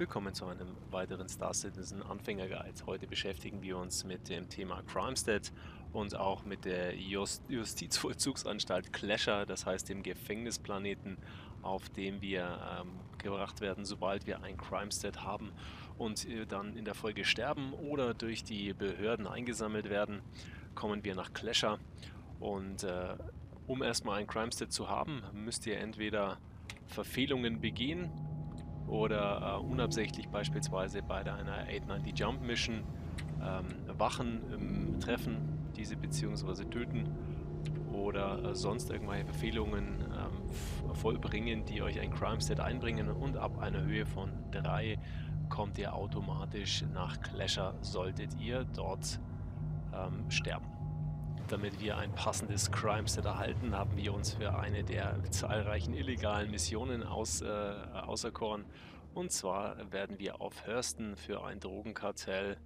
Willkommen zu einem weiteren Star Citizen Anfänger Guide. Heute beschäftigen wir uns mit dem Thema Crimestead und auch mit der Just Justizvollzugsanstalt Clasher, das heißt dem Gefängnisplaneten, auf dem wir ähm, gebracht werden, sobald wir ein Crimestead haben und äh, dann in der Folge sterben oder durch die Behörden eingesammelt werden, kommen wir nach Clasher und äh, um erstmal ein Crimestead zu haben, müsst ihr entweder Verfehlungen begehen oder äh, unabsichtlich beispielsweise bei einer 890 Jump Mission ähm, Wachen ähm, treffen, diese beziehungsweise töten oder äh, sonst irgendwelche Verfehlungen ähm, vollbringen, die euch ein Crime Set einbringen und ab einer Höhe von 3 kommt ihr automatisch nach Clasher, solltet ihr dort ähm, sterben. Damit wir ein passendes Crime Set erhalten, haben wir uns für eine der zahlreichen illegalen Missionen aus, äh, auserkoren. Und zwar werden wir auf Hurston für ein Drogenkartell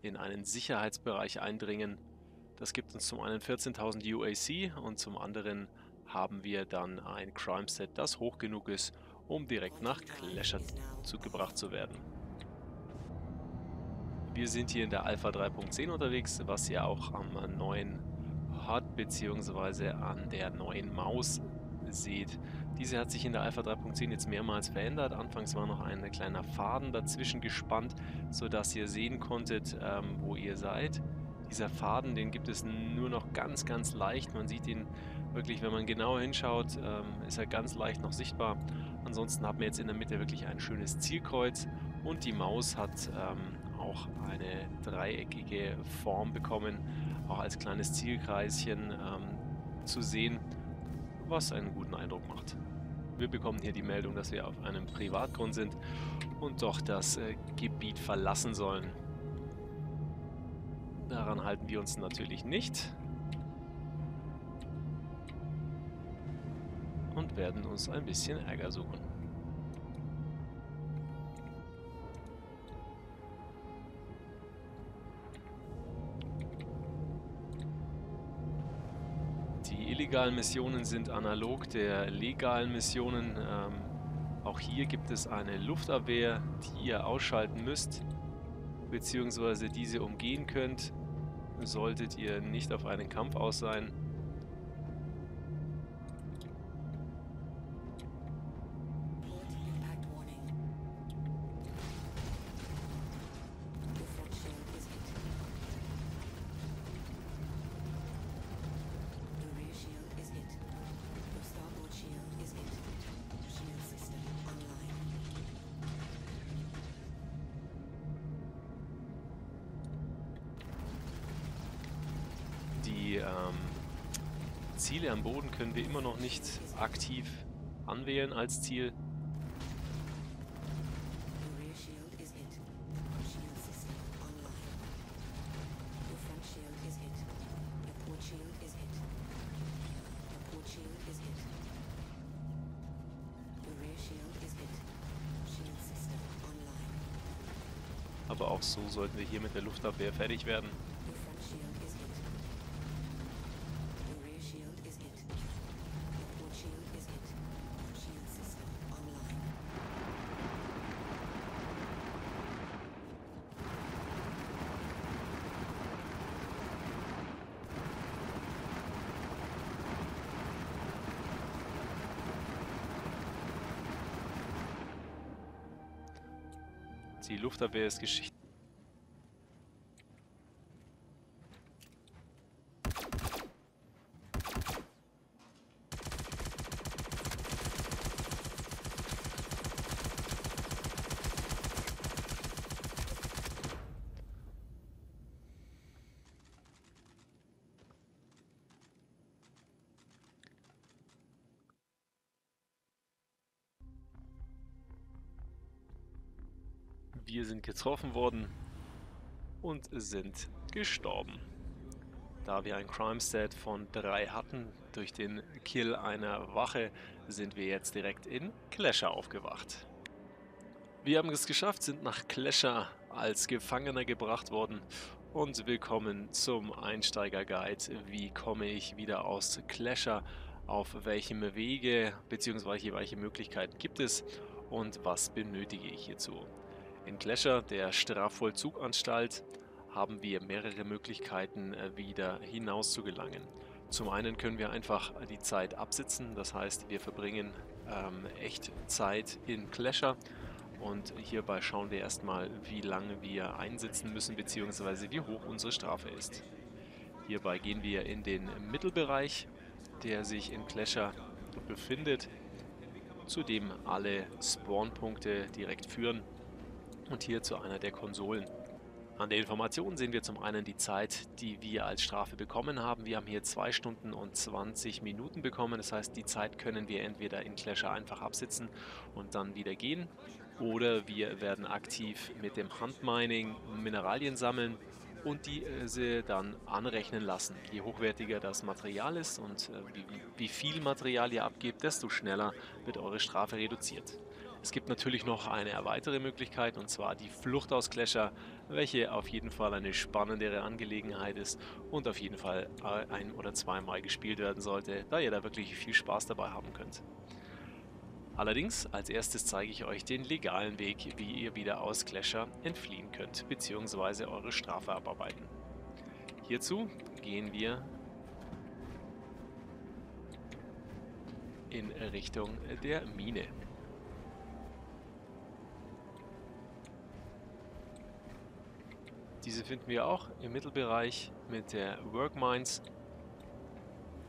in einen Sicherheitsbereich eindringen. Das gibt uns zum einen 14.000 UAC und zum anderen haben wir dann ein Crime Set, das hoch genug ist, um direkt nach Clasher zu gebracht zu werden. Wir sind hier in der Alpha 3.10 unterwegs, was ihr auch am neuen hat, beziehungsweise an der neuen Maus seht. Diese hat sich in der Alpha 3.10 jetzt mehrmals verändert. Anfangs war noch ein kleiner Faden dazwischen gespannt, sodass ihr sehen konntet, ähm, wo ihr seid. Dieser Faden, den gibt es nur noch ganz, ganz leicht. Man sieht ihn wirklich, wenn man genauer hinschaut, ähm, ist er ganz leicht noch sichtbar. Ansonsten haben wir jetzt in der Mitte wirklich ein schönes Zielkreuz und die Maus hat ähm, auch eine dreieckige Form bekommen, auch als kleines Zielkreischen ähm, zu sehen, was einen guten Eindruck macht. Wir bekommen hier die Meldung, dass wir auf einem Privatgrund sind und doch das äh, Gebiet verlassen sollen. Daran halten wir uns natürlich nicht. Und werden uns ein bisschen Ärger suchen. Illegalen Missionen sind analog der legalen Missionen. Ähm, auch hier gibt es eine Luftabwehr, die ihr ausschalten müsst, beziehungsweise diese umgehen könnt, solltet ihr nicht auf einen Kampf aus sein. Ziele am Boden können wir immer noch nicht aktiv anwählen als Ziel. Aber auch so sollten wir hier mit der Luftabwehr fertig werden. Luftabwehr ist Geschichte. Wir sind getroffen worden und sind gestorben. Da wir ein Crime Set von 3 hatten, durch den Kill einer Wache, sind wir jetzt direkt in Clasher aufgewacht. Wir haben es geschafft, sind nach Clasher als Gefangener gebracht worden und willkommen zum Einsteiger-Guide. Wie komme ich wieder aus Clasher? Auf welchem Wege bzw. welche Möglichkeiten gibt es und was benötige ich hierzu? In Glescher, der Strafvollzuganstalt, haben wir mehrere Möglichkeiten, äh, wieder hinaus zu gelangen. Zum einen können wir einfach die Zeit absitzen, das heißt, wir verbringen ähm, echt Zeit in Clasher und hierbei schauen wir erstmal, wie lange wir einsitzen müssen, beziehungsweise wie hoch unsere Strafe ist. Hierbei gehen wir in den Mittelbereich, der sich in Clasher befindet, zu dem alle Spawnpunkte direkt führen und hier zu einer der Konsolen. An der Information sehen wir zum einen die Zeit, die wir als Strafe bekommen haben. Wir haben hier 2 Stunden und 20 Minuten bekommen. Das heißt, die Zeit können wir entweder in Clasher einfach absitzen und dann wieder gehen. Oder wir werden aktiv mit dem Handmining Mineralien sammeln und diese dann anrechnen lassen. Je hochwertiger das Material ist und äh, wie viel Material ihr abgebt, desto schneller wird eure Strafe reduziert. Es gibt natürlich noch eine weitere Möglichkeit und zwar die Flucht aus Clasher, welche auf jeden Fall eine spannendere Angelegenheit ist und auf jeden Fall äh, ein- oder zweimal gespielt werden sollte, da ihr da wirklich viel Spaß dabei haben könnt. Allerdings, als erstes zeige ich euch den legalen Weg, wie ihr wieder aus Clasher entfliehen könnt, bzw. eure Strafe abarbeiten. Hierzu gehen wir in Richtung der Mine. Diese finden wir auch im Mittelbereich mit der Workmines.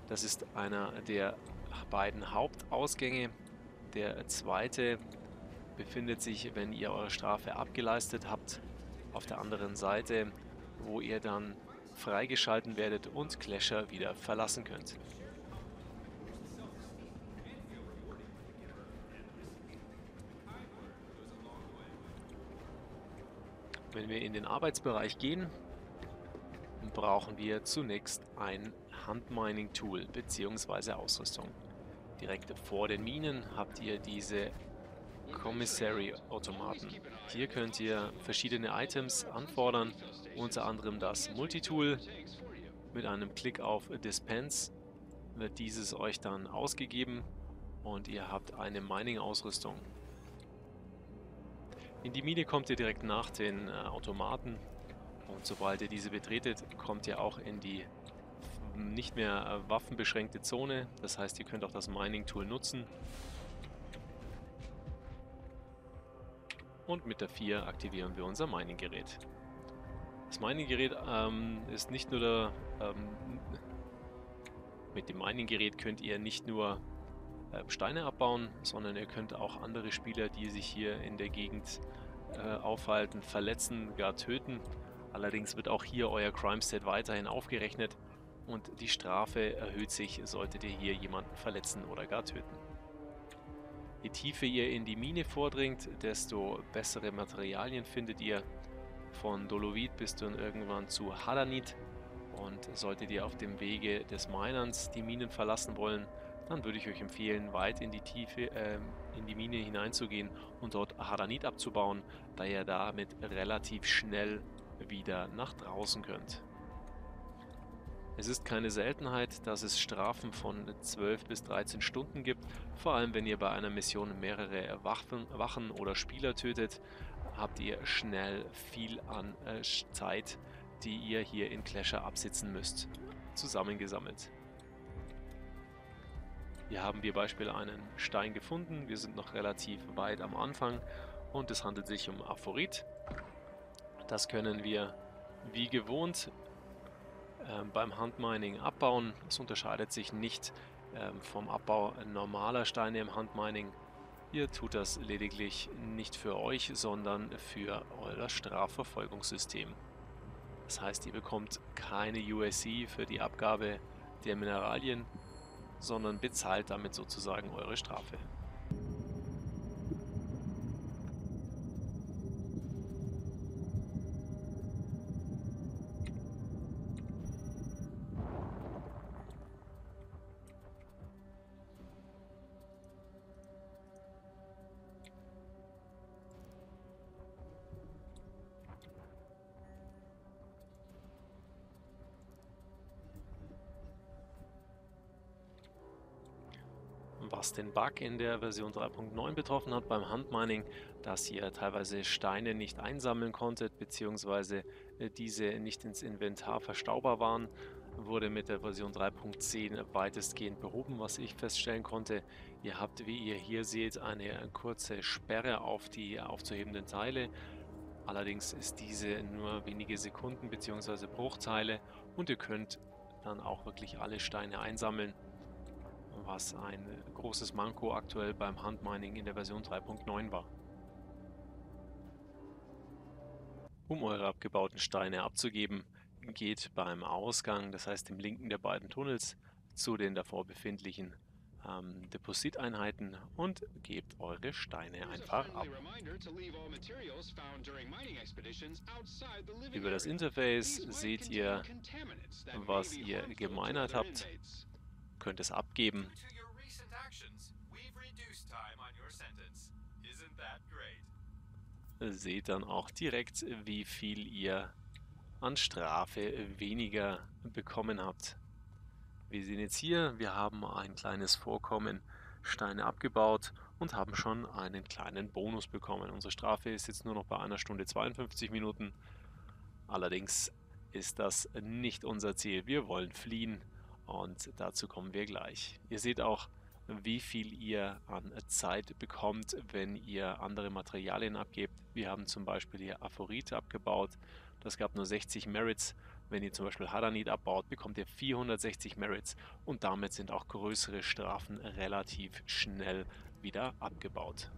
Das ist einer der beiden Hauptausgänge. Der zweite befindet sich, wenn ihr eure Strafe abgeleistet habt, auf der anderen Seite, wo ihr dann freigeschalten werdet und Clasher wieder verlassen könnt. Wenn wir in den Arbeitsbereich gehen, brauchen wir zunächst ein Handmining-Tool bzw. Ausrüstung. Direkt vor den Minen habt ihr diese Commissary-Automaten. Hier könnt ihr verschiedene Items anfordern, unter anderem das Multitool. Mit einem Klick auf Dispense wird dieses euch dann ausgegeben und ihr habt eine Mining-Ausrüstung. In die Mine kommt ihr direkt nach den äh, Automaten und sobald ihr diese betretet, kommt ihr auch in die nicht mehr äh, waffenbeschränkte Zone. Das heißt, ihr könnt auch das Mining-Tool nutzen. Und mit der 4 aktivieren wir unser Mining-Gerät. Das Mining-Gerät ähm, ist nicht nur der... Ähm, mit dem Mining-Gerät könnt ihr nicht nur Steine abbauen, sondern ihr könnt auch andere Spieler, die sich hier in der Gegend äh, aufhalten, verletzen, gar töten. Allerdings wird auch hier euer Crime State weiterhin aufgerechnet und die Strafe erhöht sich, solltet ihr hier jemanden verletzen oder gar töten. Je tiefer ihr in die Mine vordringt, desto bessere Materialien findet ihr. Von Dolovit bis dann irgendwann zu Hadanit. Und solltet ihr auf dem Wege des Minerns die Minen verlassen wollen, dann würde ich euch empfehlen, weit in die Tiefe, äh, in die Mine hineinzugehen und dort Haranit abzubauen, da ihr damit relativ schnell wieder nach draußen könnt. Es ist keine Seltenheit, dass es Strafen von 12 bis 13 Stunden gibt, vor allem wenn ihr bei einer Mission mehrere Wachen, Wachen oder Spieler tötet, habt ihr schnell viel an äh, Zeit, die ihr hier in Clasher absitzen müsst, zusammengesammelt. Hier haben wir beispielsweise einen Stein gefunden. Wir sind noch relativ weit am Anfang und es handelt sich um Aphorit. Das können wir wie gewohnt äh, beim Handmining abbauen. Es unterscheidet sich nicht äh, vom Abbau normaler Steine im Handmining. Ihr tut das lediglich nicht für euch, sondern für euer Strafverfolgungssystem. Das heißt, ihr bekommt keine USC für die Abgabe der Mineralien, sondern bezahlt damit sozusagen eure Strafe. Was den Bug in der Version 3.9 betroffen hat beim Handmining, dass ihr teilweise Steine nicht einsammeln konntet, beziehungsweise äh, diese nicht ins Inventar verstaubar waren, wurde mit der Version 3.10 weitestgehend behoben, was ich feststellen konnte. Ihr habt, wie ihr hier seht, eine kurze Sperre auf die aufzuhebenden Teile. Allerdings ist diese nur wenige Sekunden bzw. Bruchteile und ihr könnt dann auch wirklich alle Steine einsammeln was ein großes Manko aktuell beim Handmining in der Version 3.9 war. Um eure abgebauten Steine abzugeben, geht beim Ausgang, das heißt im linken der beiden Tunnels, zu den davor befindlichen ähm, Depositeinheiten und gebt eure Steine einfach ab. Über das Interface seht ihr, was ihr gemeinert habt könnt es abgeben. Seht dann auch direkt, wie viel ihr an Strafe weniger bekommen habt. Wir sehen jetzt hier, wir haben ein kleines Vorkommen Steine abgebaut und haben schon einen kleinen Bonus bekommen. Unsere Strafe ist jetzt nur noch bei einer Stunde 52 Minuten. Allerdings ist das nicht unser Ziel. Wir wollen fliehen und dazu kommen wir gleich. Ihr seht auch, wie viel ihr an Zeit bekommt, wenn ihr andere Materialien abgebt. Wir haben zum Beispiel hier Aphorit abgebaut. Das gab nur 60 Merits. Wenn ihr zum Beispiel Hadanit abbaut, bekommt ihr 460 Merits und damit sind auch größere Strafen relativ schnell wieder abgebaut.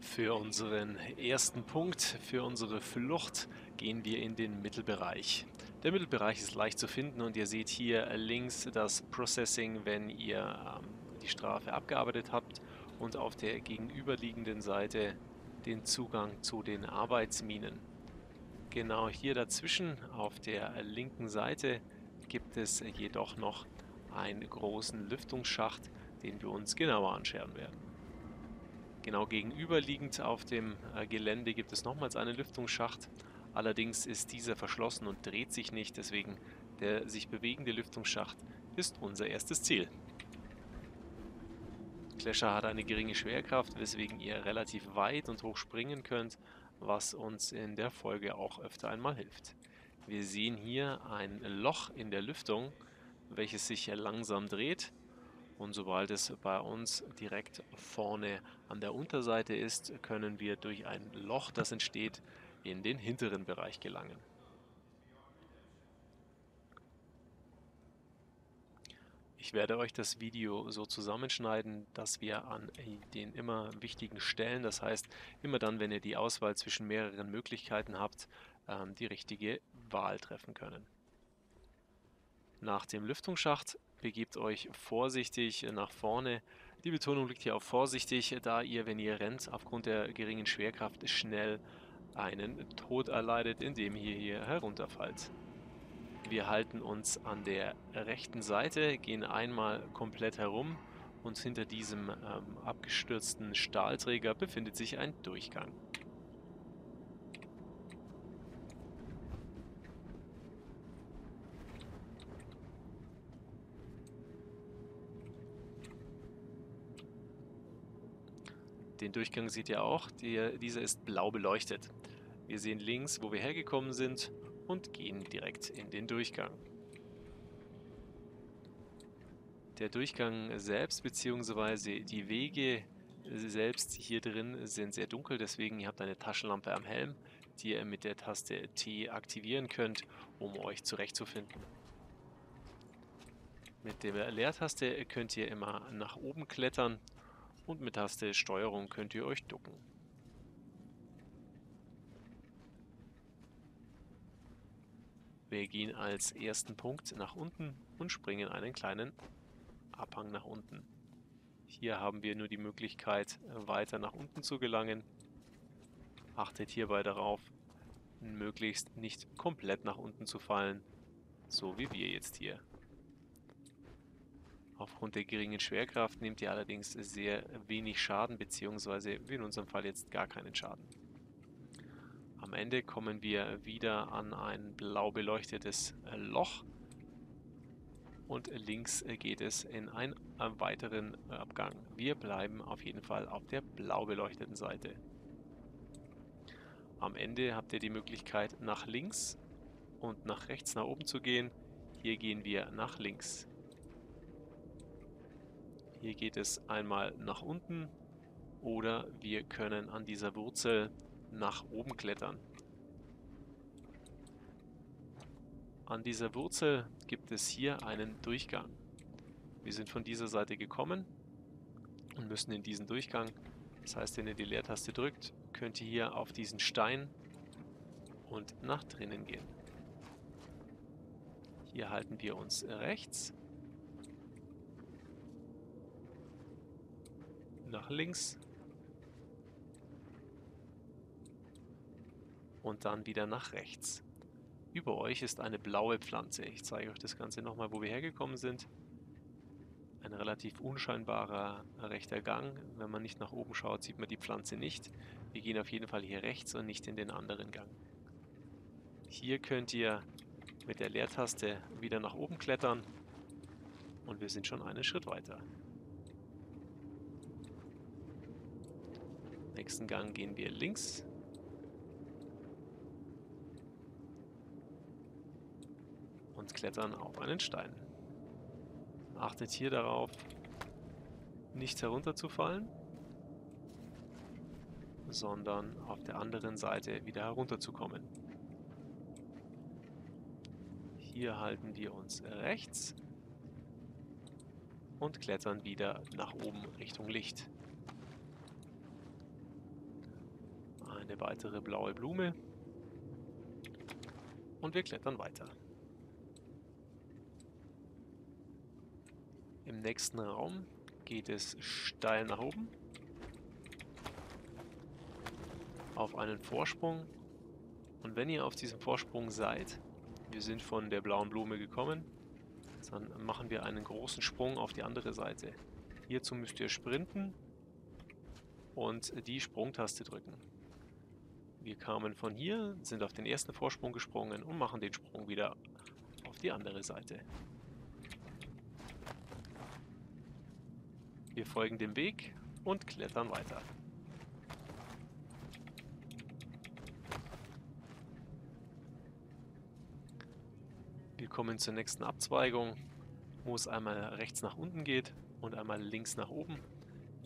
Für unseren ersten Punkt, für unsere Flucht, gehen wir in den Mittelbereich. Der Mittelbereich ist leicht zu finden und ihr seht hier links das Processing, wenn ihr ähm, die Strafe abgearbeitet habt und auf der gegenüberliegenden Seite den Zugang zu den Arbeitsminen. Genau hier dazwischen auf der linken Seite gibt es jedoch noch einen großen Lüftungsschacht, den wir uns genauer anschauen werden. Genau gegenüberliegend auf dem äh, Gelände gibt es nochmals einen Lüftungsschacht. Allerdings ist dieser verschlossen und dreht sich nicht, deswegen der sich bewegende Lüftungsschacht ist unser erstes Ziel. Clasher hat eine geringe Schwerkraft, weswegen ihr relativ weit und hoch springen könnt, was uns in der Folge auch öfter einmal hilft. Wir sehen hier ein Loch in der Lüftung, welches sich langsam dreht. Und sobald es bei uns direkt vorne an der Unterseite ist, können wir durch ein Loch, das entsteht, in den hinteren Bereich gelangen. Ich werde euch das Video so zusammenschneiden, dass wir an den immer wichtigen Stellen, das heißt immer dann, wenn ihr die Auswahl zwischen mehreren Möglichkeiten habt, ähm, die richtige Wahl treffen können. Nach dem Lüftungsschacht begebt euch vorsichtig nach vorne. Die Betonung liegt hier auf vorsichtig, da ihr, wenn ihr rennt, aufgrund der geringen Schwerkraft schnell einen Tod erleidet, indem ihr hier herunterfallt. Wir halten uns an der rechten Seite, gehen einmal komplett herum und hinter diesem ähm, abgestürzten Stahlträger befindet sich ein Durchgang. Den Durchgang seht ihr auch, der, dieser ist blau beleuchtet. Wir sehen links, wo wir hergekommen sind und gehen direkt in den Durchgang. Der Durchgang selbst bzw. die Wege selbst hier drin sind sehr dunkel, deswegen ihr habt eine Taschenlampe am Helm, die ihr mit der Taste T aktivieren könnt, um euch zurechtzufinden. Mit der Leertaste könnt ihr immer nach oben klettern und mit Taste Steuerung könnt ihr euch ducken. Wir gehen als ersten Punkt nach unten und springen einen kleinen Abhang nach unten. Hier haben wir nur die Möglichkeit, weiter nach unten zu gelangen. Achtet hierbei darauf, möglichst nicht komplett nach unten zu fallen, so wie wir jetzt hier. Aufgrund der geringen Schwerkraft nehmt ihr allerdings sehr wenig Schaden, beziehungsweise wie in unserem Fall jetzt gar keinen Schaden. Am Ende kommen wir wieder an ein blau beleuchtetes äh, Loch und links äh, geht es in ein weiteren Abgang. Wir bleiben auf jeden Fall auf der blau beleuchteten Seite. Am Ende habt ihr die Möglichkeit nach links und nach rechts nach oben zu gehen. Hier gehen wir nach links. Hier geht es einmal nach unten oder wir können an dieser Wurzel nach oben klettern. An dieser Wurzel gibt es hier einen Durchgang. Wir sind von dieser Seite gekommen und müssen in diesen Durchgang. Das heißt, wenn ihr die Leertaste drückt, könnt ihr hier auf diesen Stein und nach drinnen gehen. Hier halten wir uns rechts, nach links und dann wieder nach rechts. Über euch ist eine blaue Pflanze. Ich zeige euch das Ganze nochmal, wo wir hergekommen sind. Ein relativ unscheinbarer rechter Gang. Wenn man nicht nach oben schaut, sieht man die Pflanze nicht. Wir gehen auf jeden Fall hier rechts und nicht in den anderen Gang. Hier könnt ihr mit der Leertaste wieder nach oben klettern und wir sind schon einen Schritt weiter. Nächsten Gang gehen wir links und klettern auf einen Stein. Achtet hier darauf, nicht herunterzufallen, sondern auf der anderen Seite wieder herunterzukommen. Hier halten wir uns rechts und klettern wieder nach oben Richtung Licht. Eine weitere blaue Blume und wir klettern weiter. Im nächsten Raum geht es steil nach oben. Auf einen Vorsprung. Und wenn ihr auf diesem Vorsprung seid, wir sind von der blauen Blume gekommen, dann machen wir einen großen Sprung auf die andere Seite. Hierzu müsst ihr sprinten und die Sprungtaste drücken. Wir kamen von hier, sind auf den ersten Vorsprung gesprungen und machen den Sprung wieder auf die andere Seite. Wir folgen dem Weg und klettern weiter. Wir kommen zur nächsten Abzweigung, wo es einmal rechts nach unten geht und einmal links nach oben.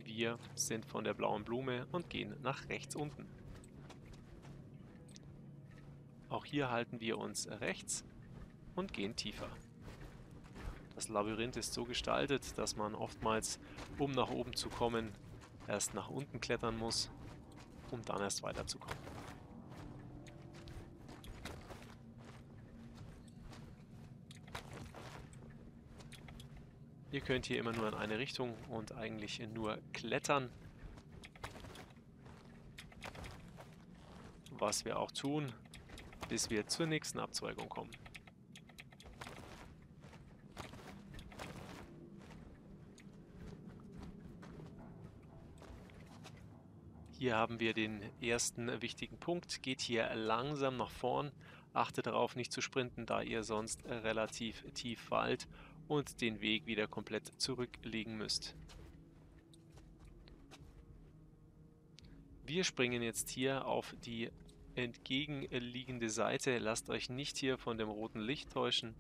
Wir sind von der blauen Blume und gehen nach rechts unten. Auch hier halten wir uns rechts und gehen tiefer. Das Labyrinth ist so gestaltet, dass man oftmals, um nach oben zu kommen, erst nach unten klettern muss, um dann erst weiterzukommen. Ihr könnt hier immer nur in eine Richtung und eigentlich nur klettern. Was wir auch tun, bis wir zur nächsten Abzweigung kommen. Hier haben wir den ersten wichtigen Punkt. Geht hier langsam nach vorn. Achtet darauf, nicht zu sprinten, da ihr sonst relativ tief fallt und den Weg wieder komplett zurücklegen müsst. Wir springen jetzt hier auf die entgegenliegende Seite. Lasst euch nicht hier von dem roten Licht täuschen,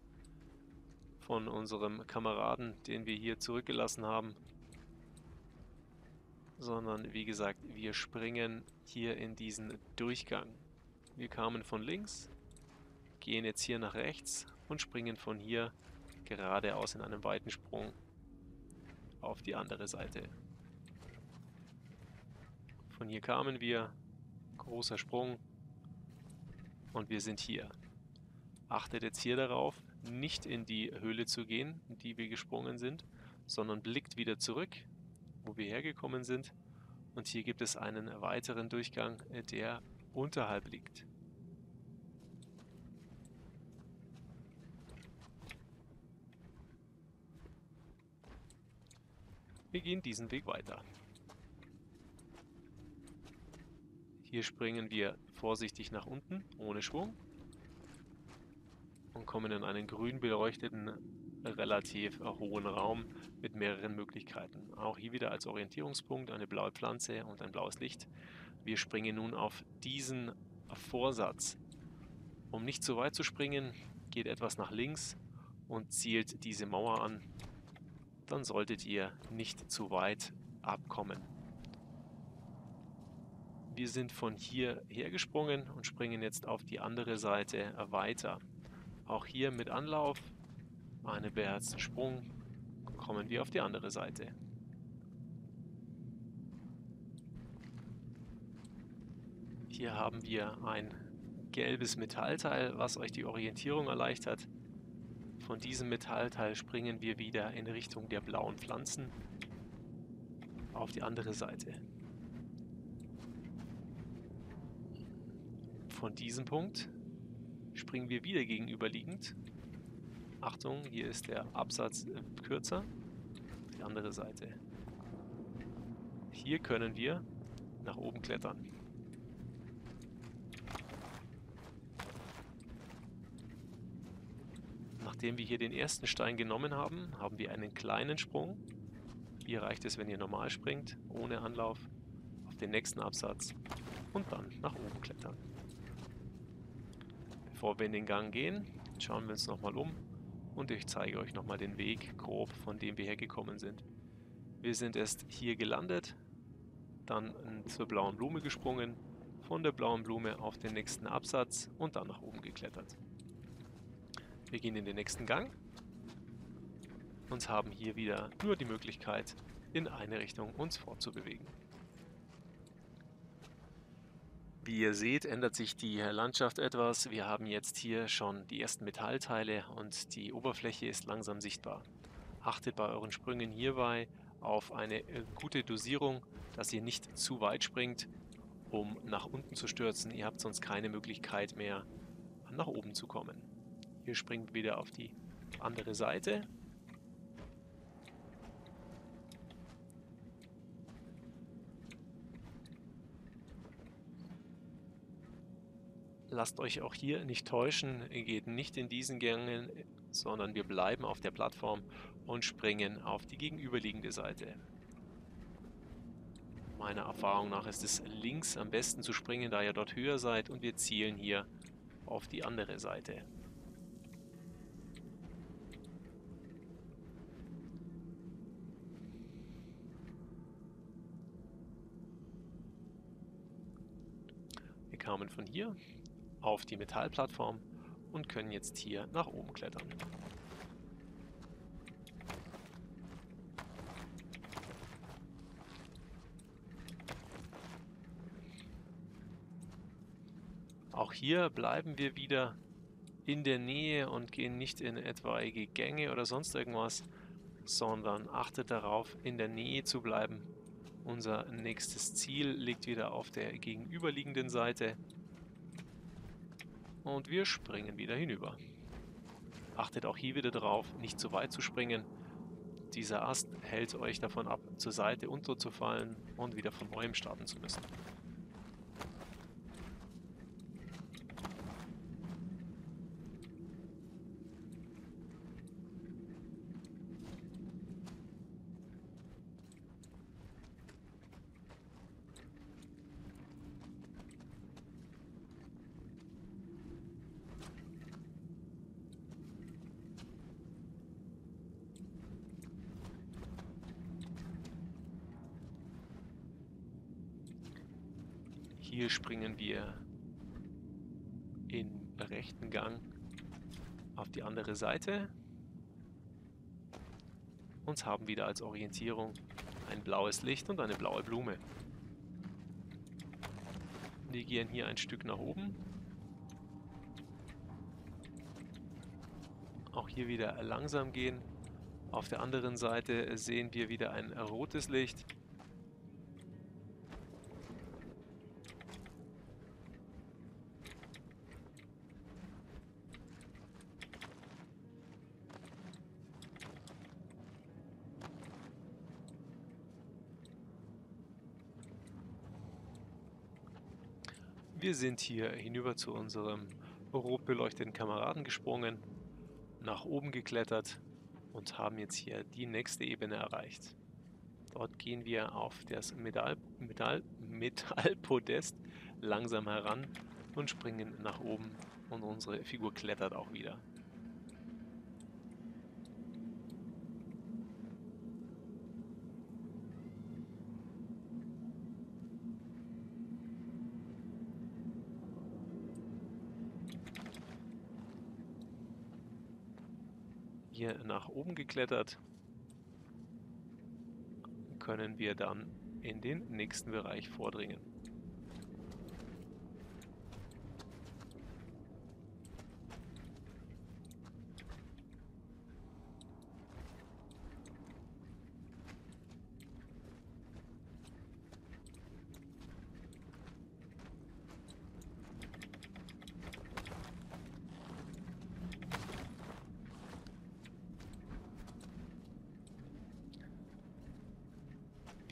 von unserem Kameraden, den wir hier zurückgelassen haben sondern wie gesagt, wir springen hier in diesen Durchgang. Wir kamen von links, gehen jetzt hier nach rechts und springen von hier geradeaus in einem weiten Sprung auf die andere Seite. Von hier kamen wir, großer Sprung und wir sind hier. Achtet jetzt hier darauf, nicht in die Höhle zu gehen, in die wir gesprungen sind, sondern blickt wieder zurück wo wir hergekommen sind. Und hier gibt es einen weiteren Durchgang, äh, der unterhalb liegt. Wir gehen diesen Weg weiter. Hier springen wir vorsichtig nach unten, ohne Schwung. Und kommen in einen grün beleuchteten relativ hohen Raum mit mehreren Möglichkeiten. Auch hier wieder als Orientierungspunkt eine blaue Pflanze und ein blaues Licht. Wir springen nun auf diesen Vorsatz. Um nicht zu weit zu springen, geht etwas nach links und zielt diese Mauer an. Dann solltet ihr nicht zu weit abkommen. Wir sind von hier hergesprungen und springen jetzt auf die andere Seite weiter. Auch hier mit Anlauf, einen beherzten Sprung, kommen wir auf die andere Seite. Hier haben wir ein gelbes Metallteil, was euch die Orientierung erleichtert. Von diesem Metallteil springen wir wieder in Richtung der blauen Pflanzen auf die andere Seite. Von diesem Punkt springen wir wieder gegenüberliegend. Achtung, hier ist der Absatz äh, kürzer, die andere Seite. Hier können wir nach oben klettern. Nachdem wir hier den ersten Stein genommen haben, haben wir einen kleinen Sprung. Hier reicht es, wenn ihr normal springt, ohne Anlauf, auf den nächsten Absatz und dann nach oben. Bevor wir in den Gang gehen, schauen wir uns nochmal um und ich zeige euch nochmal den Weg grob, von dem wir hergekommen sind. Wir sind erst hier gelandet, dann zur blauen Blume gesprungen, von der blauen Blume auf den nächsten Absatz und dann nach oben geklettert. Wir gehen in den nächsten Gang und haben hier wieder nur die Möglichkeit, in eine Richtung uns fortzubewegen. Wie ihr seht, ändert sich die Landschaft etwas. Wir haben jetzt hier schon die ersten Metallteile und die Oberfläche ist langsam sichtbar. Achtet bei euren Sprüngen hierbei auf eine äh, gute Dosierung, dass ihr nicht zu weit springt, um nach unten zu stürzen. Ihr habt sonst keine Möglichkeit mehr, nach oben zu kommen. Hier springt wieder auf die andere Seite. Lasst euch auch hier nicht täuschen, geht nicht in diesen Gängen, sondern wir bleiben auf der Plattform und springen auf die gegenüberliegende Seite. Meiner Erfahrung nach ist es links am besten zu springen, da ihr dort höher seid und wir zielen hier auf die andere Seite. kamen von hier auf die Metallplattform und können jetzt hier nach oben klettern. Auch hier bleiben wir wieder in der Nähe und gehen nicht in etwaige Gänge oder sonst irgendwas, sondern achtet darauf, in der Nähe zu bleiben unser nächstes Ziel liegt wieder auf der gegenüberliegenden Seite. Und wir springen wieder hinüber. Achtet auch hier wieder darauf, nicht zu weit zu springen. Dieser Ast hält euch davon ab, zur Seite unterzufallen und wieder von neuem starten zu müssen. Hier springen wir im rechten Gang auf die andere Seite und haben wieder als Orientierung ein blaues Licht und eine blaue Blume. Wir gehen hier ein Stück nach oben. Auch hier wieder langsam gehen. Auf der anderen Seite sehen wir wieder ein rotes Licht. Wir sind hier hinüber zu unserem rot beleuchteten Kameraden gesprungen, nach oben geklettert und haben jetzt hier die nächste Ebene erreicht. Dort gehen wir auf das Metall, Metall, Metallpodest langsam heran und springen nach oben und unsere Figur klettert auch wieder. Hier nach oben geklettert können wir dann in den nächsten Bereich vordringen.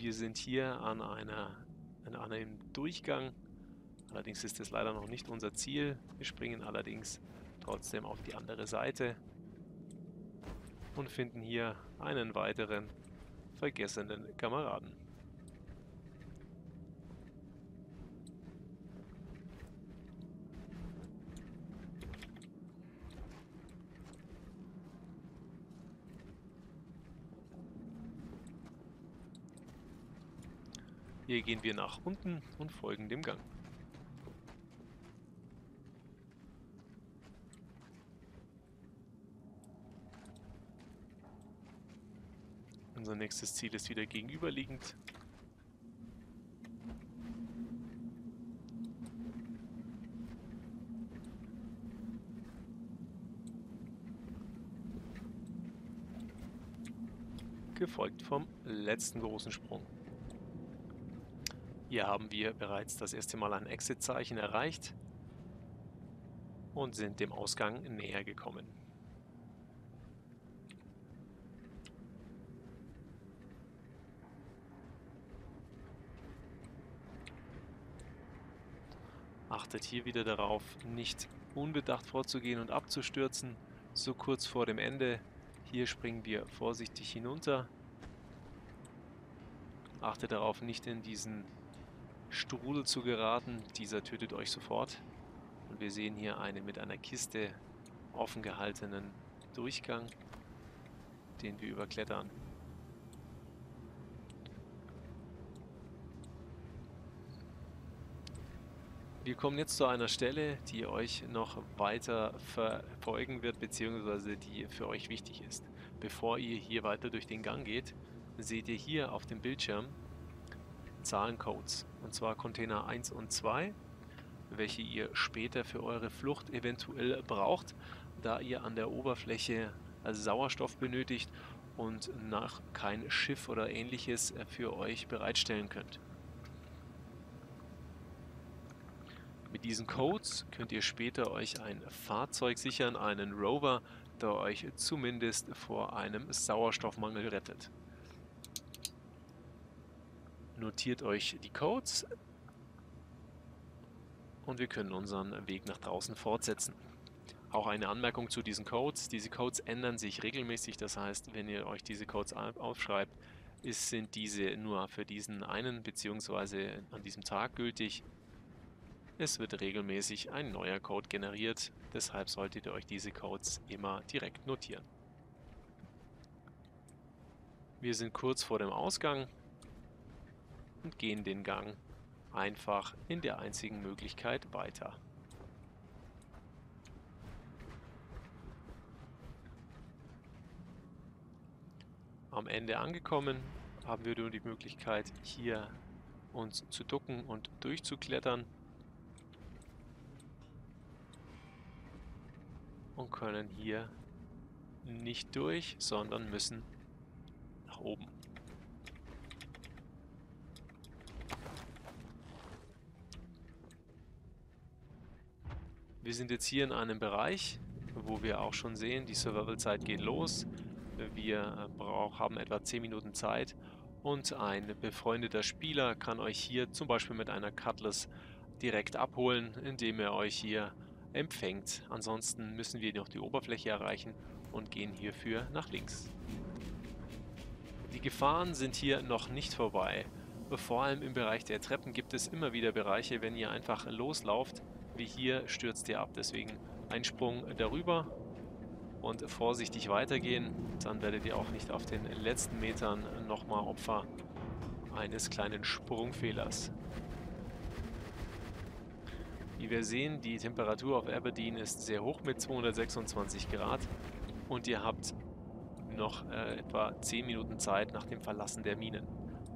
Wir sind hier an, einer, an einem Durchgang. Allerdings ist es leider noch nicht unser Ziel. Wir springen allerdings trotzdem auf die andere Seite und finden hier einen weiteren vergessenen Kameraden. Hier gehen wir nach unten und folgen dem Gang. Unser nächstes Ziel ist wieder gegenüberliegend. Gefolgt vom letzten großen Sprung. Hier haben wir bereits das erste Mal ein Exit-Zeichen erreicht und sind dem Ausgang näher gekommen. Achtet hier wieder darauf, nicht unbedacht vorzugehen und abzustürzen. So kurz vor dem Ende. Hier springen wir vorsichtig hinunter. Achtet darauf, nicht in diesen Strudel zu geraten. Dieser tötet euch sofort. Und wir sehen hier einen mit einer Kiste offen gehaltenen Durchgang, den wir überklettern. Wir kommen jetzt zu einer Stelle, die euch noch weiter verfolgen wird, beziehungsweise die für euch wichtig ist. Bevor ihr hier weiter durch den Gang geht, seht ihr hier auf dem Bildschirm Zahlencodes, und zwar Container 1 und 2, welche ihr später für eure Flucht eventuell braucht, da ihr an der Oberfläche Sauerstoff benötigt und nach kein Schiff oder ähnliches für euch bereitstellen könnt. Mit diesen Codes könnt ihr später euch ein Fahrzeug sichern, einen Rover, der euch zumindest vor einem Sauerstoffmangel rettet. Notiert euch die Codes und wir können unseren Weg nach draußen fortsetzen. Auch eine Anmerkung zu diesen Codes. Diese Codes ändern sich regelmäßig, das heißt, wenn ihr euch diese Codes aufschreibt, ist, sind diese nur für diesen einen bzw. an diesem Tag gültig. Es wird regelmäßig ein neuer Code generiert, deshalb solltet ihr euch diese Codes immer direkt notieren. Wir sind kurz vor dem Ausgang und gehen den Gang einfach in der einzigen Möglichkeit weiter. Am Ende angekommen haben wir nun die Möglichkeit hier uns zu ducken und durchzuklettern und können hier nicht durch, sondern müssen nach oben. Wir sind jetzt hier in einem Bereich, wo wir auch schon sehen, die Survival-Zeit geht los. Wir brauch, haben etwa 10 Minuten Zeit und ein befreundeter Spieler kann euch hier zum Beispiel mit einer Cutlass direkt abholen, indem er euch hier empfängt. Ansonsten müssen wir noch die Oberfläche erreichen und gehen hierfür nach links. Die Gefahren sind hier noch nicht vorbei. Vor allem im Bereich der Treppen gibt es immer wieder Bereiche, wenn ihr einfach loslauft, wie hier stürzt ihr ab. Deswegen ein Sprung darüber und vorsichtig weitergehen. Dann werdet ihr auch nicht auf den letzten Metern nochmal Opfer eines kleinen Sprungfehlers. Wie wir sehen, die Temperatur auf Aberdeen ist sehr hoch mit 226 Grad und ihr habt noch äh, etwa 10 Minuten Zeit nach dem Verlassen der Minen.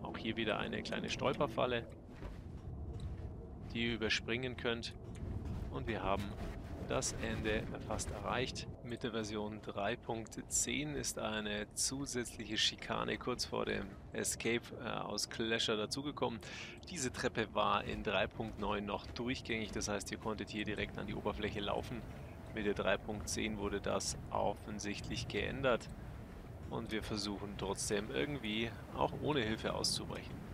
Auch hier wieder eine kleine Stolperfalle, die ihr überspringen könnt. Und wir haben das Ende fast erreicht. Mit der Version 3.10 ist eine zusätzliche Schikane kurz vor dem Escape äh, aus Clasher dazugekommen. Diese Treppe war in 3.9 noch durchgängig, das heißt ihr konntet hier direkt an die Oberfläche laufen. Mit der 3.10 wurde das offensichtlich geändert und wir versuchen trotzdem irgendwie auch ohne Hilfe auszubrechen.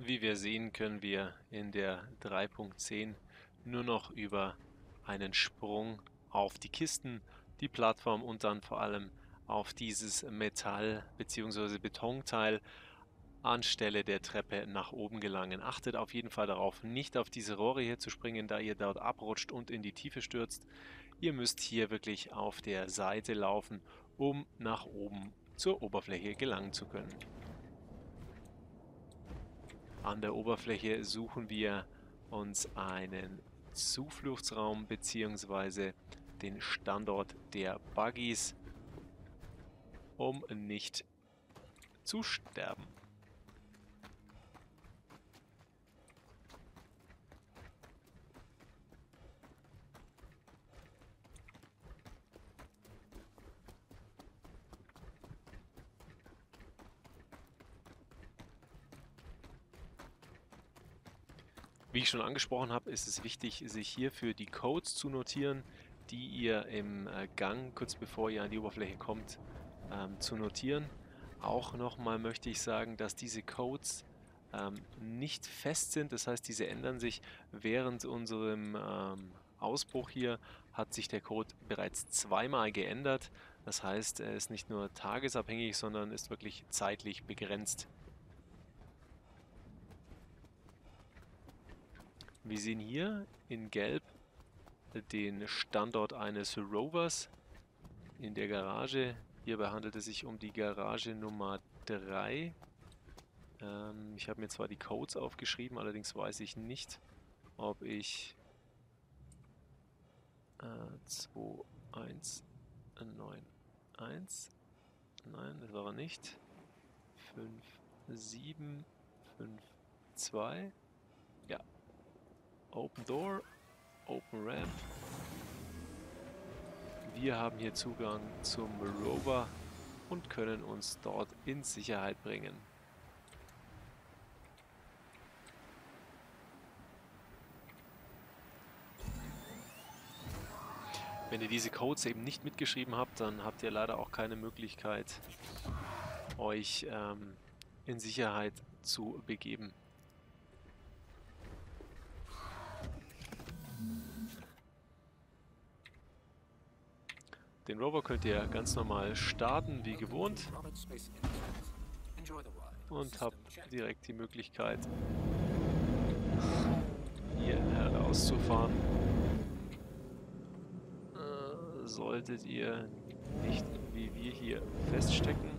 Wie wir sehen, können wir in der 3.10 nur noch über einen Sprung auf die Kisten, die Plattform und dann vor allem auf dieses Metall- bzw. Betonteil anstelle der Treppe nach oben gelangen. Achtet auf jeden Fall darauf, nicht auf diese Rohre hier zu springen, da ihr dort abrutscht und in die Tiefe stürzt. Ihr müsst hier wirklich auf der Seite laufen, um nach oben zur Oberfläche gelangen zu können. An der Oberfläche suchen wir uns einen Zufluchtsraum bzw. den Standort der Buggies, um nicht zu sterben. Wie ich schon angesprochen habe, ist es wichtig, sich hierfür die Codes zu notieren, die ihr im äh, Gang, kurz bevor ihr an die Oberfläche kommt, ähm, zu notieren. Auch nochmal möchte ich sagen, dass diese Codes ähm, nicht fest sind, das heißt, diese ändern sich während unserem ähm, Ausbruch hier hat sich der Code bereits zweimal geändert. Das heißt, er ist nicht nur tagesabhängig, sondern ist wirklich zeitlich begrenzt. Wir sehen hier in Gelb den Standort eines Rovers in der Garage. Hierbei handelt es sich um die Garage Nummer 3. Ähm, ich habe mir zwar die Codes aufgeschrieben, allerdings weiß ich nicht, ob ich äh, 2, 1, 9, 1, nein, das war er nicht, 5, 7, 5, 2, ja, Open Door, Open Ramp. Wir haben hier Zugang zum Rover und können uns dort in Sicherheit bringen. Wenn ihr diese Codes eben nicht mitgeschrieben habt, dann habt ihr leider auch keine Möglichkeit, euch ähm, in Sicherheit zu begeben. Den Rover könnt ihr ganz normal starten, wie gewohnt. Und habt direkt die Möglichkeit, hier herauszufahren. Äh, solltet ihr nicht wie wir hier feststecken.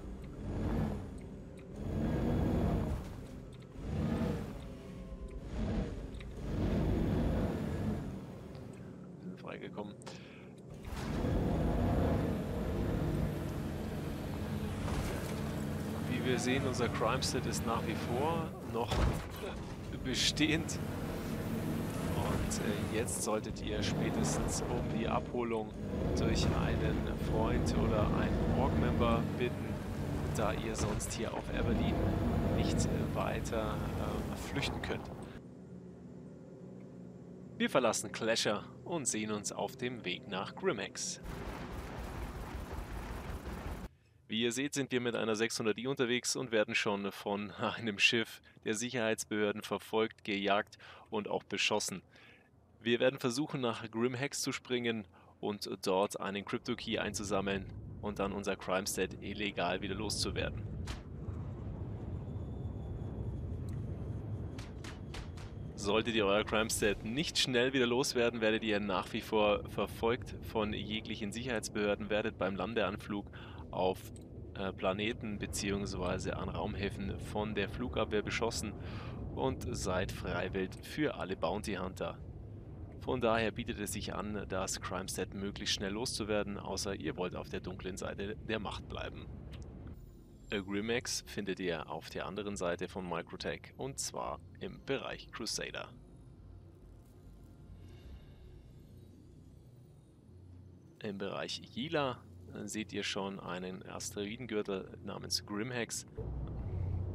Wir sehen, unser Crime-Stat ist nach wie vor noch bestehend. Und äh, jetzt solltet ihr spätestens um die Abholung durch einen Freund oder einen Org-Member bitten, da ihr sonst hier auf Aberdeen nicht weiter äh, flüchten könnt. Wir verlassen Clasher und sehen uns auf dem Weg nach Grimhex. Wie ihr seht, sind wir mit einer 600i unterwegs und werden schon von einem Schiff der Sicherheitsbehörden verfolgt, gejagt und auch beschossen. Wir werden versuchen, nach Grimhex zu springen und dort einen Crypto-Key einzusammeln und dann unser Crime-Stat illegal wieder loszuwerden. Solltet ihr euer Crime-Stat nicht schnell wieder loswerden, werdet ihr nach wie vor verfolgt von jeglichen Sicherheitsbehörden, werdet beim Landeanflug auf äh, Planeten bzw. an Raumhäfen von der Flugabwehr beschossen und seid freiwillig für alle Bounty Hunter. Von daher bietet es sich an, das Crime-Set möglichst schnell loszuwerden, außer ihr wollt auf der dunklen Seite der Macht bleiben. Agrimex findet ihr auf der anderen Seite von Microtech und zwar im Bereich Crusader. Im Bereich Yila seht ihr schon einen Asteroidengürtel namens Grimhex.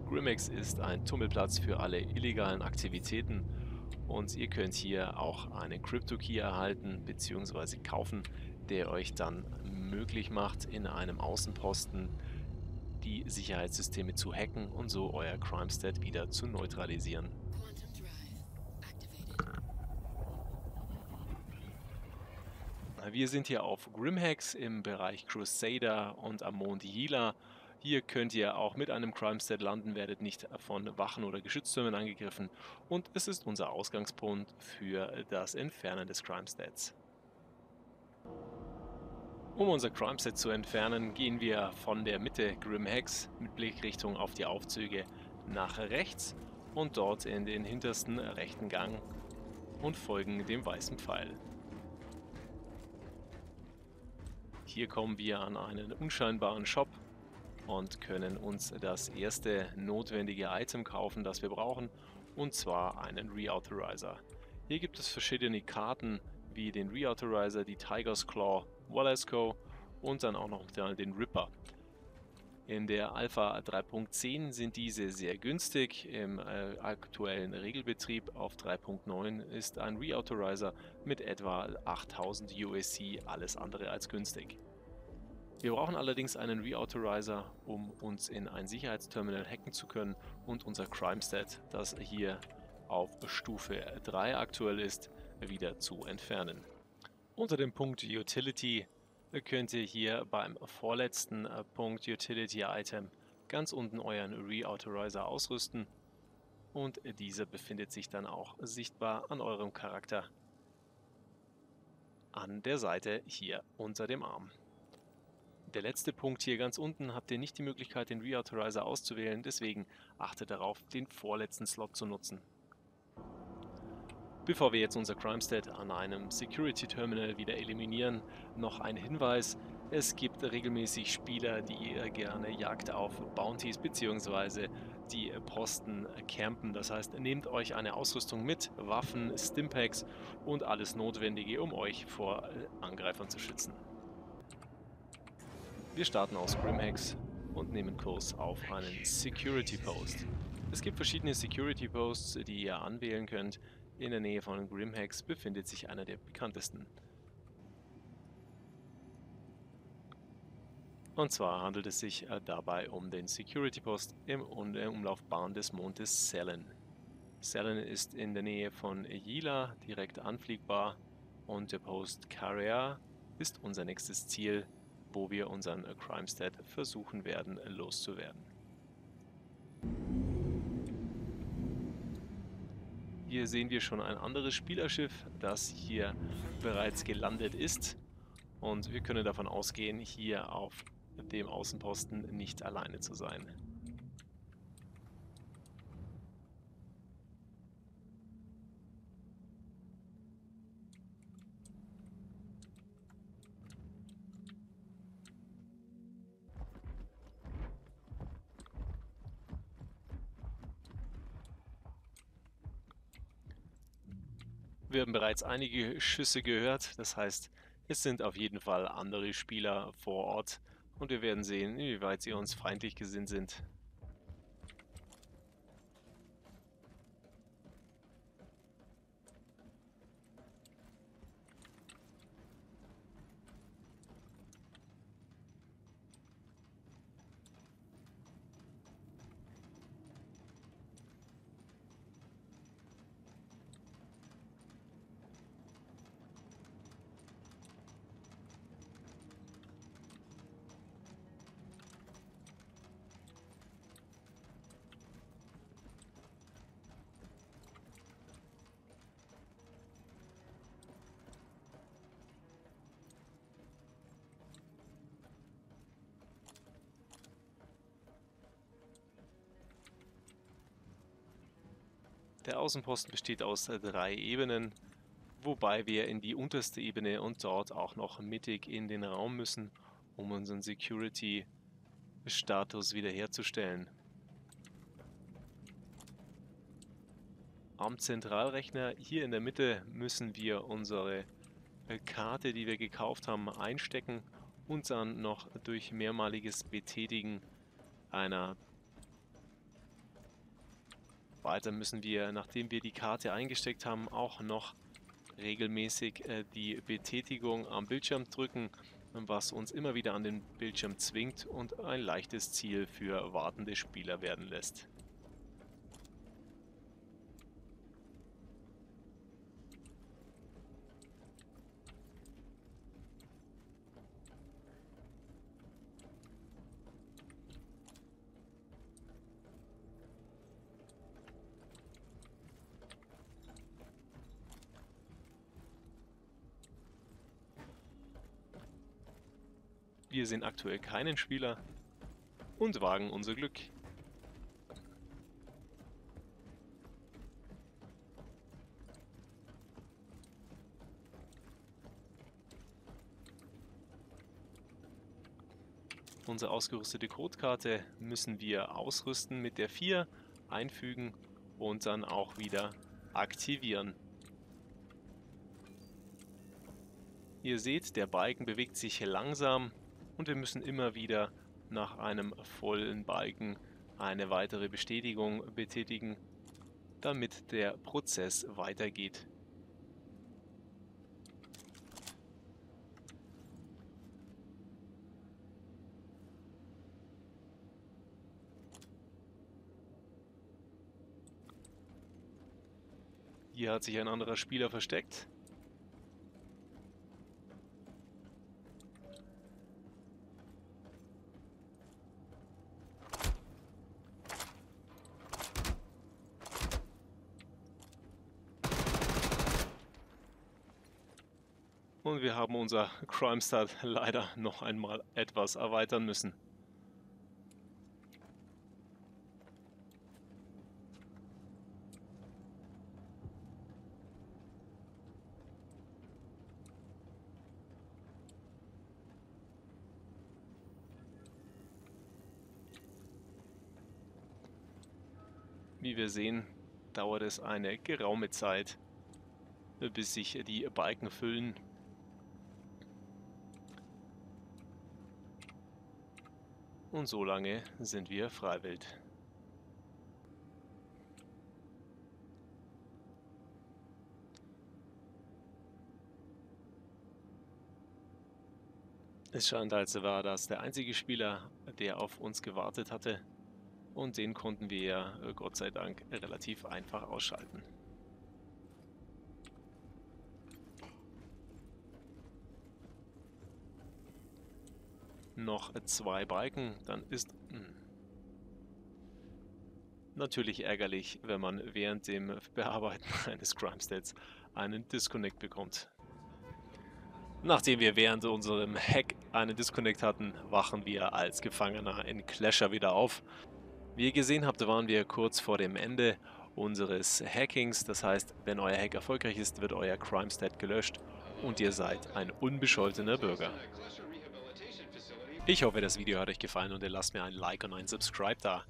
Grimhex ist ein Tummelplatz für alle illegalen Aktivitäten und ihr könnt hier auch einen Crypto-Key erhalten bzw. kaufen, der euch dann möglich macht, in einem Außenposten die Sicherheitssysteme zu hacken und so euer Crime-Stat wieder zu neutralisieren. Wir sind hier auf Grimhex im Bereich Crusader und am Mond Hila. Hier könnt ihr auch mit einem Crime-Stat landen, werdet nicht von Wachen oder Geschütztürmen angegriffen und es ist unser Ausgangspunkt für das Entfernen des Crime-Stats. Um unser Crime-Set zu entfernen, gehen wir von der Mitte Grimhex mit Blickrichtung auf die Aufzüge nach rechts und dort in den hintersten rechten Gang und folgen dem weißen Pfeil. Hier kommen wir an einen unscheinbaren Shop und können uns das erste notwendige Item kaufen, das wir brauchen, und zwar einen Reauthorizer. Hier gibt es verschiedene Karten wie den Reauthorizer, die Tiger's Claw, Wallesco und dann auch noch den Ripper. In der Alpha 3.10 sind diese sehr günstig. Im äh, aktuellen Regelbetrieb auf 3.9 ist ein Reauthorizer mit etwa 8000 USC alles andere als günstig. Wir brauchen allerdings einen Reauthorizer, um uns in ein Sicherheitsterminal hacken zu können und unser Crime-Stat, das hier auf Stufe 3 aktuell ist, wieder zu entfernen. Unter dem Punkt Utility könnt ihr hier beim vorletzten äh, Punkt Utility Item ganz unten euren Reauthorizer ausrüsten und dieser befindet sich dann auch sichtbar an eurem Charakter an der Seite hier unter dem Arm. Der letzte Punkt hier ganz unten habt ihr nicht die Möglichkeit, den Reauthorizer auszuwählen, deswegen achtet darauf, den vorletzten Slot zu nutzen. Bevor wir jetzt unser Crime-Stat an einem Security Terminal wieder eliminieren, noch ein Hinweis. Es gibt regelmäßig Spieler, die gerne Jagd auf Bounties bzw. die Posten campen. Das heißt, nehmt euch eine Ausrüstung mit, Waffen, Stimpaks und alles Notwendige, um euch vor Angreifern zu schützen. Wir starten aus Grimhex und nehmen Kurs auf einen Security Post. Es gibt verschiedene Security Posts, die ihr anwählen könnt. In der Nähe von Grimhex befindet sich einer der bekanntesten. Und zwar handelt es sich äh, dabei um den Security Post im Umlaufbahn des Mondes Selen. Selen ist in der Nähe von Yila direkt anfliegbar und der Post Carrier ist unser nächstes Ziel wo wir unseren Crime Stat versuchen werden loszuwerden. Hier sehen wir schon ein anderes Spielerschiff, das hier bereits gelandet ist. Und wir können davon ausgehen, hier auf dem Außenposten nicht alleine zu sein. Wir haben bereits einige Schüsse gehört, das heißt, es sind auf jeden Fall andere Spieler vor Ort und wir werden sehen, inwieweit sie uns feindlich gesinnt sind. Der Außenposten besteht aus drei Ebenen, wobei wir in die unterste Ebene und dort auch noch mittig in den Raum müssen, um unseren Security-Status wiederherzustellen. Am Zentralrechner hier in der Mitte müssen wir unsere äh, Karte, die wir gekauft haben, einstecken und dann noch durch mehrmaliges Betätigen einer weiter müssen wir, nachdem wir die Karte eingesteckt haben, auch noch regelmäßig äh, die Betätigung am Bildschirm drücken, was uns immer wieder an den Bildschirm zwingt und ein leichtes Ziel für wartende Spieler werden lässt. Wir sehen aktuell keinen Spieler und wagen unser Glück. Unsere ausgerüstete Codekarte müssen wir ausrüsten mit der 4, einfügen und dann auch wieder aktivieren. Ihr seht, der Balken bewegt sich langsam und wir müssen immer wieder nach einem vollen Balken eine weitere Bestätigung betätigen, damit der Prozess weitergeht. Hier hat sich ein anderer Spieler versteckt. Und wir haben unser Crime-Stat leider noch einmal etwas erweitern müssen. Wie wir sehen, dauert es eine geraume Zeit, bis sich die Balken füllen Und so lange sind wir freiwillig. Es scheint, als war das der einzige Spieler, der auf uns gewartet hatte. Und den konnten wir, äh, Gott sei Dank, relativ einfach ausschalten. Noch zwei Balken, dann ist hm, natürlich ärgerlich, wenn man während dem Bearbeiten eines Crime Stats einen Disconnect bekommt. Nachdem wir während unserem Hack einen Disconnect hatten, wachen wir als Gefangener in Clasher wieder auf. Wie ihr gesehen habt, waren wir kurz vor dem Ende unseres Hackings. Das heißt, wenn euer Hack erfolgreich ist, wird euer Crime Stat gelöscht und ihr seid ein unbescholtener Bürger. Ich hoffe, das Video hat euch gefallen und ihr lasst mir ein Like und ein Subscribe da.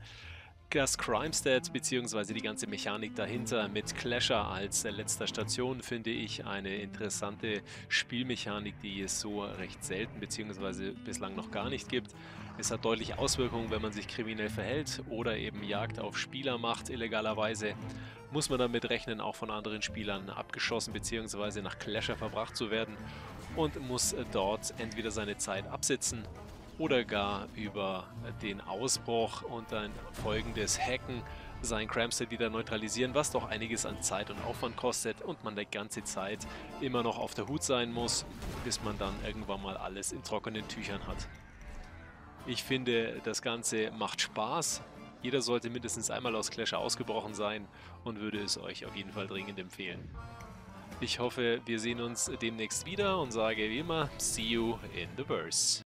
Das Crime Stat bzw. die ganze Mechanik dahinter mit Clasher als letzter Station finde ich eine interessante Spielmechanik, die es so recht selten bzw. bislang noch gar nicht gibt. Es hat deutliche Auswirkungen, wenn man sich kriminell verhält oder eben Jagd auf Spieler macht illegalerweise. Muss man damit rechnen, auch von anderen Spielern abgeschossen bzw. nach Clasher verbracht zu werden und muss dort entweder seine Zeit absitzen oder gar über den Ausbruch und ein folgendes Hacken sein Cramset wieder neutralisieren, was doch einiges an Zeit und Aufwand kostet und man die ganze Zeit immer noch auf der Hut sein muss, bis man dann irgendwann mal alles in trockenen Tüchern hat. Ich finde, das Ganze macht Spaß. Jeder sollte mindestens einmal aus Clash ausgebrochen sein und würde es euch auf jeden Fall dringend empfehlen. Ich hoffe, wir sehen uns demnächst wieder und sage wie immer, see you in the verse.